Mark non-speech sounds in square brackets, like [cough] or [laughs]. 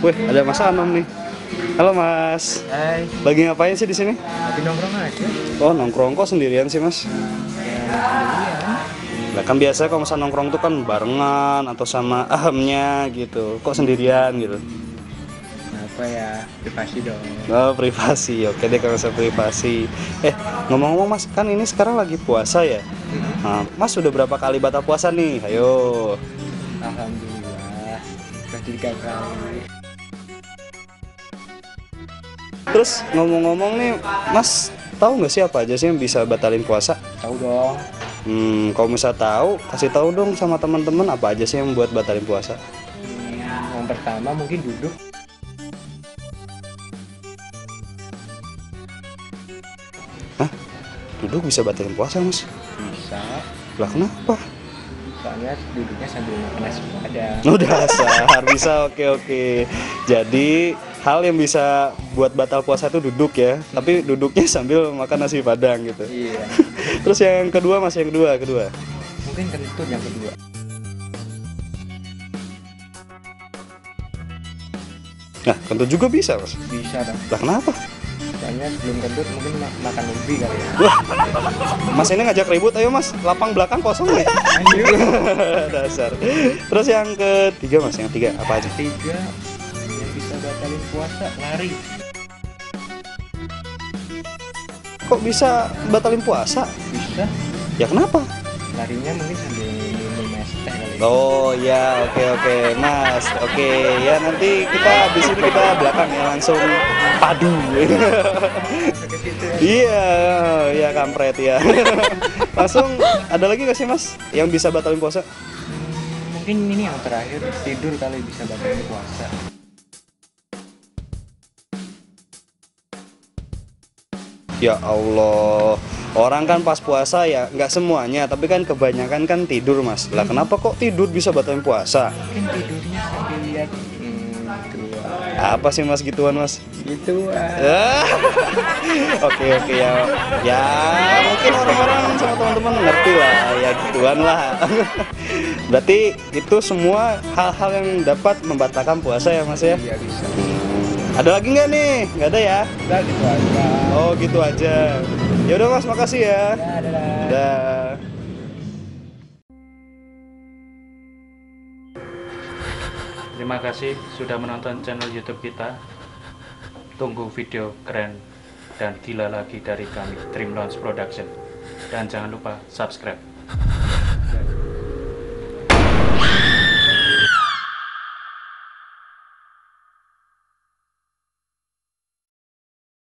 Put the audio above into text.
Wih, ada Mas Anom nih. Halo Mas. Hai, Lagi ngapain sih di sini? tapi nongkrong aja. Oh, nongkrong kok sendirian sih, Mas? Ya, Nah, kan biasa kalau misalnya nongkrong tuh kan barengan atau sama [laughs] ahamnya gitu. Kok sendirian gitu? apa ya? Privasi dong. Oh, privasi. Oke deh kalau saya privasi. Eh, ngomong-ngomong Mas, kan ini sekarang lagi puasa ya? Nah, mas sudah berapa kali batal puasa nih? Ayo. Alhamdulillah. Sudah tiga kali. Terus ngomong-ngomong nih, Mas tahu nggak sih apa aja sih yang bisa batalin puasa? Tahu dong. Hmm, kalau misal tahu, kasih tahu dong sama teman-teman apa aja sih yang buat batalin puasa. Hmm, yang pertama mungkin duduk. Hah? Duduk bisa batalin puasa, Mas? Bisa. Lah kenapa? Soalnya duduknya sambil makan nasi padang. Oh dasar, bisa oke oke. Jadi hal yang bisa buat batal puasa itu duduk ya, tapi duduknya [laughs] sambil makan nasi padang gitu. Iya. [laughs] Terus yang kedua mas, yang kedua, kedua. Mungkin kentut yang kedua. Nah, kentut juga bisa mas. Bisa dong. Lah kenapa? Soalnya belum kentut mungkin ma- makan ubi kali ya. Wah, mas ini ngajak ribut, ayo mas, lapang belakang kosong. Lanjut. [laughs] Dasar. Terus yang ketiga mas, yang ketiga apa aja? Tiga batalin puasa lari. Kok bisa batalin puasa? Bisa. Ya kenapa? Larinya mungkin sambil minum es teh kali. ya. Oh ya, oke oke, Mas. Oke, ya nanti kita habis ini kita belakang ya langsung padu. [laughs] Ya. iya, iya kampret ya. [laughs] langsung ada lagi nggak sih Mas yang bisa batalin puasa? Hmm, mungkin ini yang terakhir tidur kali bisa batalin puasa. Ya Allah, orang kan pas puasa ya nggak semuanya, tapi kan kebanyakan kan tidur Mas. Lah kenapa kok tidur bisa batalin puasa? Mungkin tidurnya sambil lihat hmm, gitu. Apa sih Mas gituan Mas? Gitu. ah. [laughs] Ah. Oke oke ya ya mungkin orang-orang sama teman-teman ngerti lah ya gituan lah [laughs] berarti itu semua hal-hal yang dapat membatalkan puasa ya mas ya Iya bisa. ada lagi nggak nih nggak ada ya aja. oh gitu aja ya udah mas makasih ya Ya, dadah. Terima kasih sudah menonton channel YouTube kita. Tunggu video keren dan gila lagi dari kami Dream Launch Production. Dan jangan lupa subscribe.